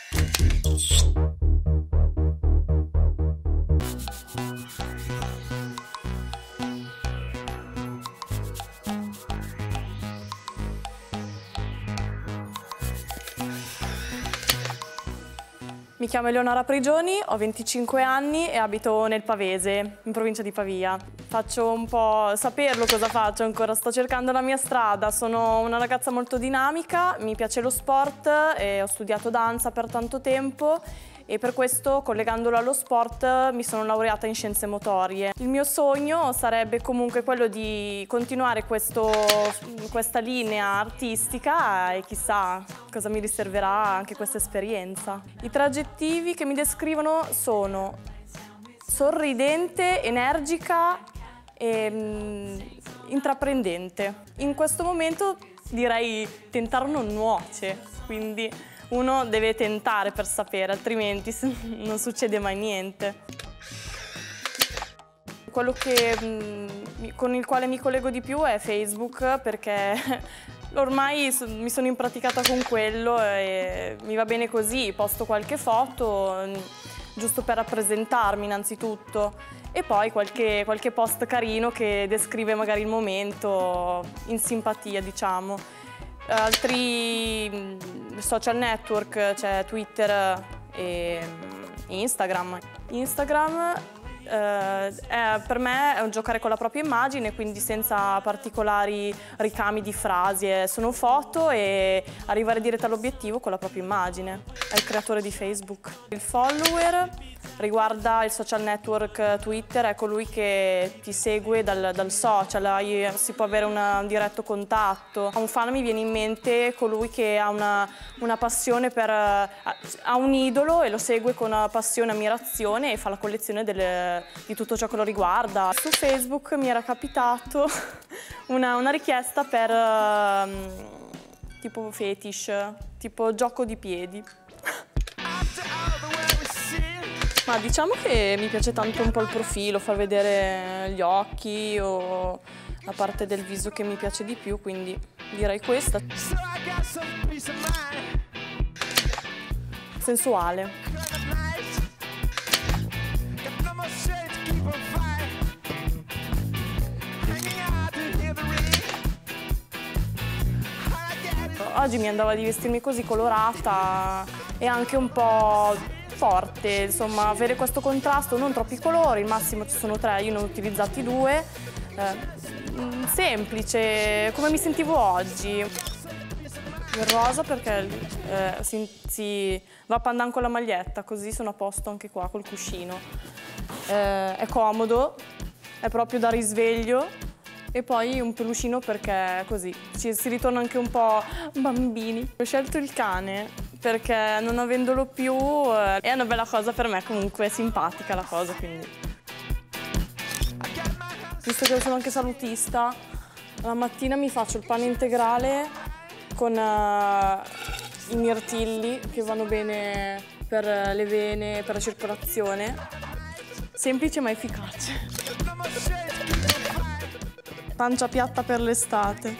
you Mi chiamo Eleonora Prigioni, ho 25 anni e abito nel Pavese, in provincia di Pavia. Faccio un po' saperlo cosa faccio ancora, sto cercando la mia strada, sono una ragazza molto dinamica, mi piace lo sport ho studiato danza per tanto tempo e per questo collegandolo allo sport mi sono laureata in scienze motorie. Il mio sogno sarebbe comunque quello di continuare questo, questa linea artistica e chissà cosa mi riserverà anche questa esperienza. I tre aggettivi che mi descrivono sono sorridente, energica e mm, intraprendente. In questo momento direi tentare non nuoce, quindi uno deve tentare per sapere, altrimenti non succede mai niente. Quello che, mm, con il quale mi collego di più è Facebook perché ormai mi sono impraticata con quello e mi va bene così, posto qualche foto mm, giusto per rappresentarmi innanzitutto e poi qualche, qualche post carino che descrive magari il momento in simpatia diciamo. Altri mm, social network, c'è Twitter e mm, Instagram. Instagram eh, è, per me è un giocare con la propria immagine, quindi senza particolari ricami di frasi. Sono foto e arrivare diretto all'obiettivo con la propria immagine. È il creatore di Facebook. Il follower riguarda il social network Twitter, è colui che ti segue dal, dal social, si può avere una, un diretto contatto. A un fan mi viene in mente colui che ha una, una passione per... ha un idolo e lo segue con passione e ammirazione e fa la collezione delle, di tutto ciò che lo riguarda. Su Facebook mi era capitato una, una richiesta per um, tipo fetish, tipo gioco di piedi. Ma diciamo che mi piace tanto un po' il profilo, far vedere gli occhi o la parte del viso che mi piace di più, quindi direi questa. Sensuale. Oggi mi andava di vestirmi così colorata e anche un po' forte, insomma avere questo contrasto, non troppi colori, il massimo ci sono tre, io ne ho utilizzati due, eh, semplice, come mi sentivo oggi. Il rosa perché eh, si, si, va pandan con la maglietta, così sono a posto anche qua col cuscino. Eh, è comodo, è proprio da risveglio e poi un peluscino perché così ci, si ritorna anche un po' bambini. Ho scelto il cane perché non avendolo più eh, è una bella cosa per me, comunque è simpatica la cosa, quindi. Visto che sono anche salutista, la mattina mi faccio il pane integrale con uh, i mirtilli che vanno bene per le vene, per la circolazione. Semplice ma efficace pancia piatta per l'estate.